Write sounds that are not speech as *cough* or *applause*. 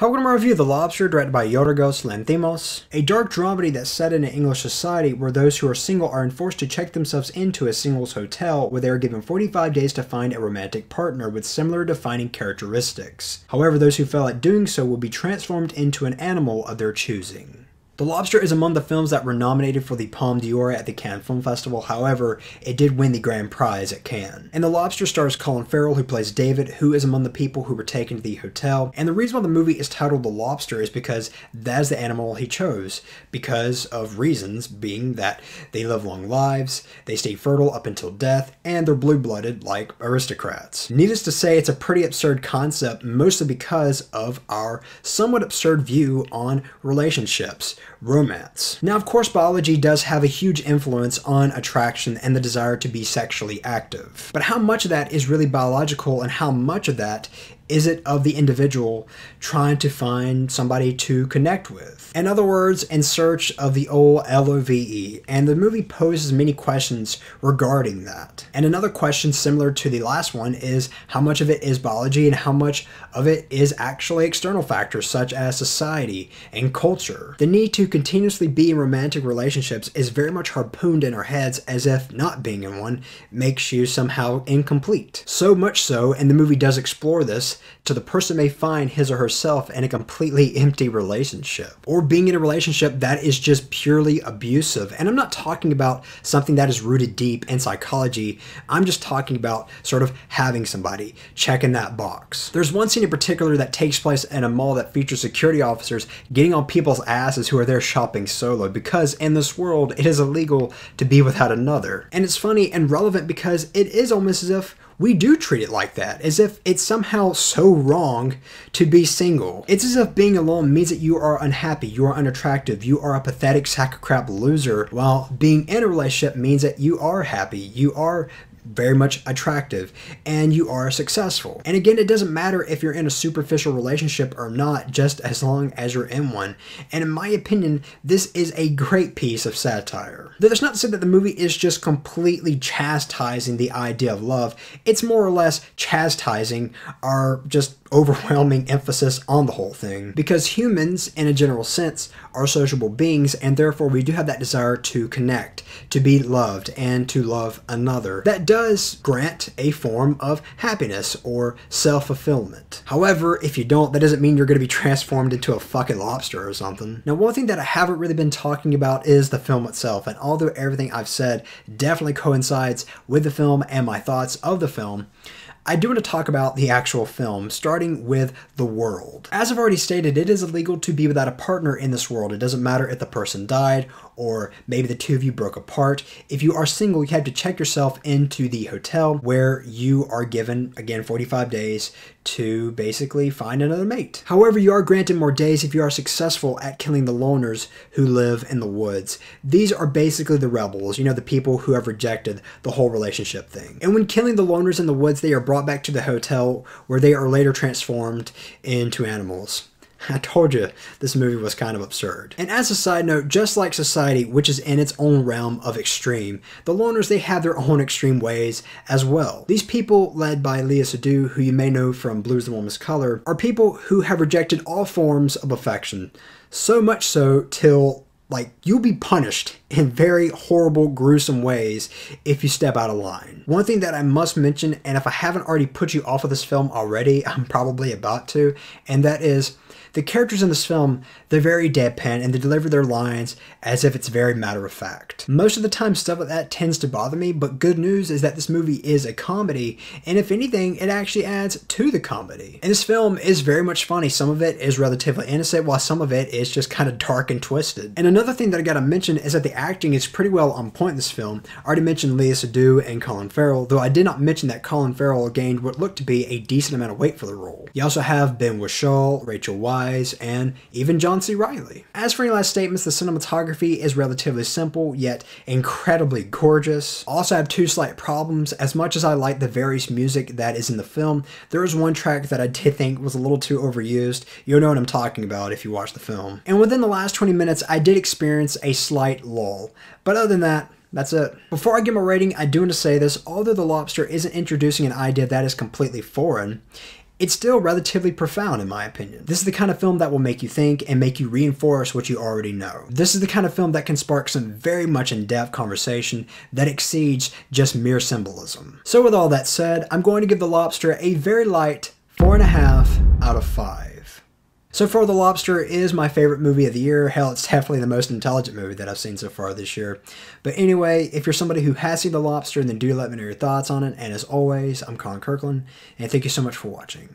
Welcome to my review The Lobster, directed by Yorgos Lanthimos, a dark dramedy that's set in an English society where those who are single are enforced to check themselves into a singles hotel where they are given 45 days to find a romantic partner with similar defining characteristics. However, those who fail at doing so will be transformed into an animal of their choosing. The Lobster is among the films that were nominated for the Palme d'Or at the Cannes Film Festival, however, it did win the grand prize at Cannes. And The Lobster stars Colin Farrell, who plays David, who is among the people who were taken to the hotel. And the reason why the movie is titled The Lobster is because that is the animal he chose, because of reasons being that they live long lives, they stay fertile up until death, and they're blue blooded like aristocrats. Needless to say, it's a pretty absurd concept, mostly because of our somewhat absurd view on relationships romance. Now, of course, biology does have a huge influence on attraction and the desire to be sexually active. But how much of that is really biological and how much of that is it of the individual trying to find somebody to connect with? In other words, in search of the old LOVE, and the movie poses many questions regarding that. And another question similar to the last one is how much of it is biology and how much of it is actually external factors such as society and culture. The need to continuously be in romantic relationships is very much harpooned in our heads as if not being in one makes you somehow incomplete. So much so, and the movie does explore this, to the person may find his or herself in a completely empty relationship or being in a relationship that is just purely abusive. And I'm not talking about something that is rooted deep in psychology. I'm just talking about sort of having somebody checking that box. There's one scene in particular that takes place in a mall that features security officers getting on people's asses who are there shopping solo because in this world it is illegal to be without another. And it's funny and relevant because it is almost as if we do treat it like that, as if it's somehow so wrong to be single. It's as if being alone means that you are unhappy, you are unattractive, you are a pathetic sack of crap loser, while being in a relationship means that you are happy, you are very much attractive and you are successful. And again, it doesn't matter if you're in a superficial relationship or not, just as long as you're in one. And in my opinion, this is a great piece of satire. Though that's not to say that the movie is just completely chastising the idea of love, it's more or less chastising our just overwhelming emphasis on the whole thing. Because humans, in a general sense, are sociable beings, and therefore we do have that desire to connect, to be loved, and to love another. That does grant a form of happiness or self fulfillment. However, if you don't, that doesn't mean you're going to be transformed into a fucking lobster or something. Now, one thing that I haven't really been talking about is the film itself, and although everything I've said definitely coincides with the film and my thoughts of the film, I do want to talk about the actual film, starting with the world. As I've already stated, it is illegal to be without a partner in this world. It doesn't matter if the person died or maybe the two of you broke apart. If you are single, you have to check yourself into the hotel where you are given, again, 45 days to basically find another mate. However, you are granted more days if you are successful at killing the loners who live in the woods. These are basically the rebels, you know, the people who have rejected the whole relationship thing. And when killing the loners in the woods, they are brought back to the hotel where they are later transformed into animals. *laughs* I told you this movie was kind of absurd. And as a side note, just like society, which is in its own realm of extreme, the loners they have their own extreme ways as well. These people, led by Léa Seydoux, who you may know from Blue Is the Warmest Color, are people who have rejected all forms of affection. So much so till like you'll be punished in very horrible gruesome ways if you step out of line. One thing that i must mention and if i haven't already put you off of this film already *laughs* i'm probably about to and that is the characters in this film, they're very deadpan and they deliver their lines as if it's very matter of fact. Most of the time, stuff like that tends to bother me, but good news is that this movie is a comedy, and if anything, it actually adds to the comedy. And this film is very much funny. Some of it is relatively innocent, while some of it is just kind of dark and twisted. And another thing that I gotta mention is that the acting is pretty well on point in this film. I already mentioned Léa Seydoux and Colin Farrell, though I did not mention that Colin Farrell gained what looked to be a decent amount of weight for the role. You also have Ben Whishaw, Rachel Weisz, Weisz, and even John C. Reilly. As for any last statements, the cinematography is relatively simple, yet incredibly gorgeous. Also have two slight problems. As much as I like the various music that is in the film, there is one track that I did think was a little too overused. You'll know what I'm talking about if you watch the film. And within the last 20 minutes, I did experience a slight lull. But other than that, that's it. Before I give my rating, I do want to say this. Although The Lobster isn't introducing an idea that is completely foreign, it's still relatively profound in my opinion. This is the kind of film that will make you think and make you reinforce what you already know. This is the kind of film that can spark some very much in-depth conversation that exceeds just mere symbolism. So with all that said, I'm going to give The Lobster a very light 4.5 out of 5. So far, The Lobster is my favorite movie of the year. Hell, it's definitely the most intelligent movie that I've seen so far this year. But anyway, if you're somebody who has seen The Lobster, then do let me know your thoughts on it. And as always, I'm Colyn Kirkland, and thank you so much for watching.